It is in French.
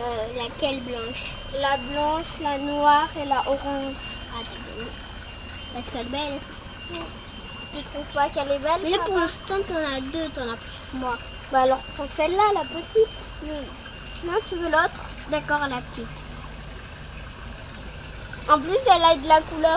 Euh, laquelle blanche La blanche, la noire et la orange. Ah, t'es belle. Parce qu'elle est belle. Tu trouves pas qu'elle est belle Mais là, pour l'instant, t'en as deux, t'en as plus que moi. Bah alors prends celle-là, la petite. Non, tu veux l'autre? D'accord, la petite. En plus, elle a de la couleur